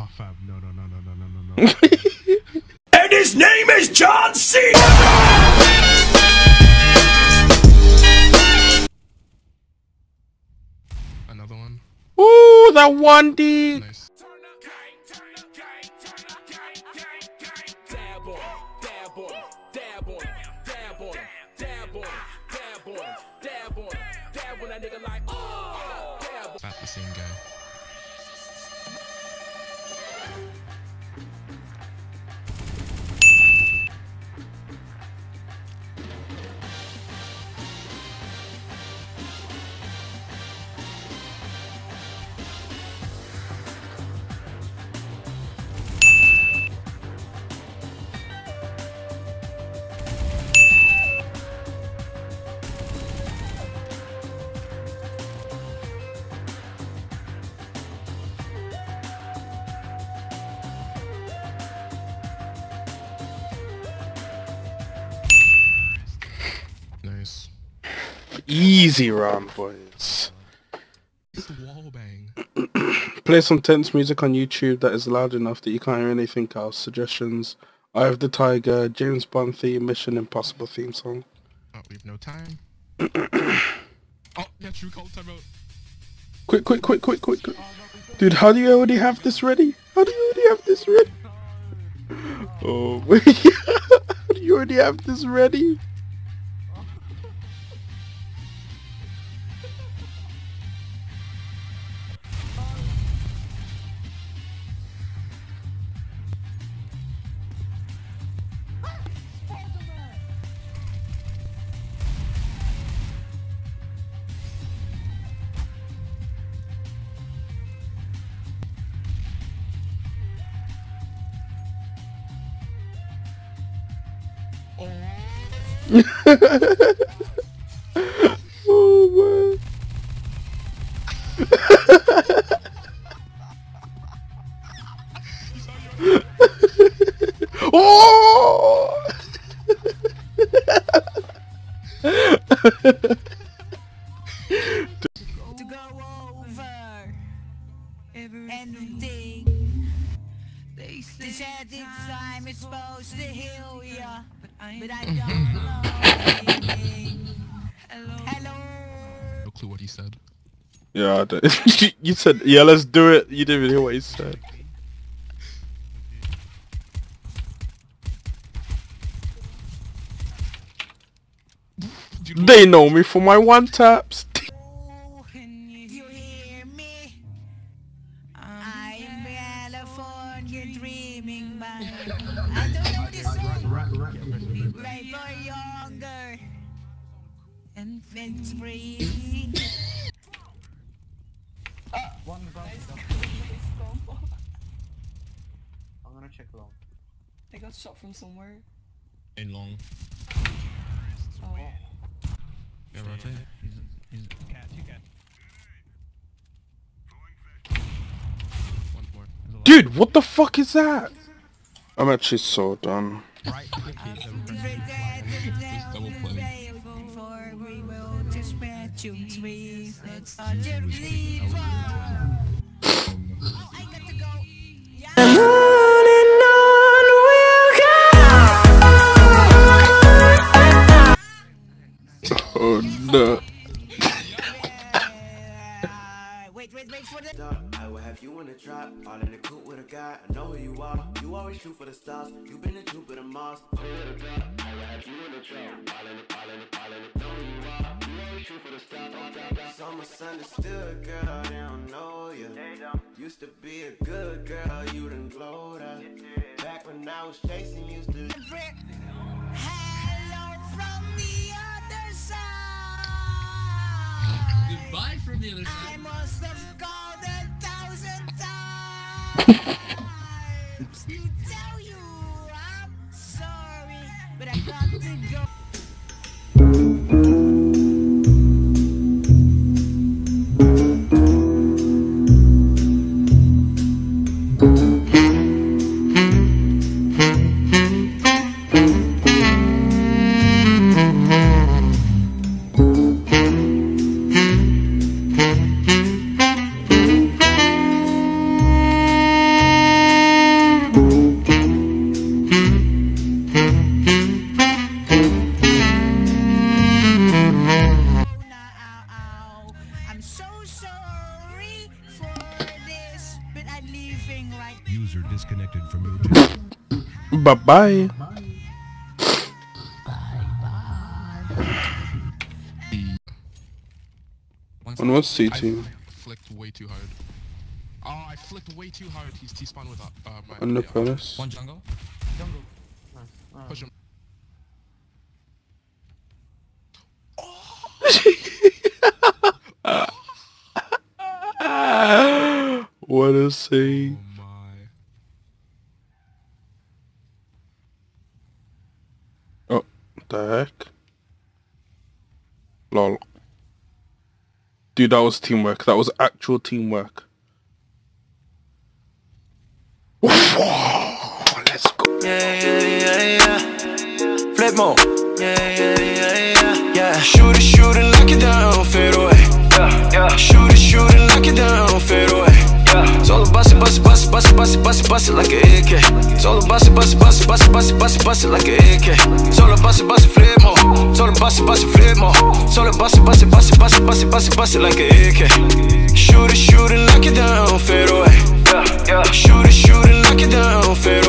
Oh, fam, no, no, no, no, no, no, no, no. And his name is John C. Another one. Ooh, that one D. Nice. Dab on him, dab Easy run, boys. It's a wall bang. Play some tense music on YouTube that is loud enough that you can't hear anything else. Suggestions. Eye of the Tiger, James Bond theme, Mission Impossible theme song. Oh, we have no time. oh, yeah, true call timeout. Quick, quick, quick, quick, quick, quick. Dude, how do you already have this ready? How do you already have this ready? Oh, wait. how do you already have this ready? Oh, man. oh! to go over anything. They said this time it's supposed to heal ya, but I don't know anything. Hello. No clue what he said. Yeah, I don't- you said, yeah, let's do it. You didn't even hear what he said. They know me for my one taps. I don't know this song. Right for younger and fence free. I'm gonna check long. I got shot from somewhere. in long. Oh. Yeah, rotate. One more. Dude, what the fuck is that? I'm actually so done. Wait, wait, wait for the. I will have you in the trap, all in the coop with a guy. I know who you are. You always shoot for the stars. You been the troop of the Mars. I will have you in the drop, all in the, all in the, all in the. Know who you are. You always shoot for the stars. Some misunderstood, girl. They don't know you. Used to be a good girl. You done glowed up. Back when I was chasing, used to. Goodbye from the other I must have called a thousand times to tell you I'm sorry, but I got to go. User disconnected from. Bye bye. On what CT? flicked way too hard. Oh, I flicked way too hard. He's T-spawn with uh, my... On the palace. One jungle. Push him. What a say. Oh my. Oh, the heck? Lol. Dude, that was teamwork. That was actual teamwork. Yeah, yeah, yeah, yeah. flip Fletmo. Yeah, yeah, yeah, yeah. Yeah. Shoot it, shoot it, lock it down, fade away. Yeah, yeah. Shoot it, shoot it, lock it down, fade away. Yeah. It's all about it, bust it, bust it, bust it, bust it, bust it, bust it like an AK. It's all about it, bust it, bust it, bust it, bust it, bust it, bust it like an AK. It's all about it, bust it, flip more. It's all about it, bust it, flip more. It's all about it, bust it, bust it, bust it, bust it, bust it, bust it like an AK. Shoot it, shoot it, lock it down, fade away. Yeah, yeah. Shoot it, shoot it, lock it down, fade away.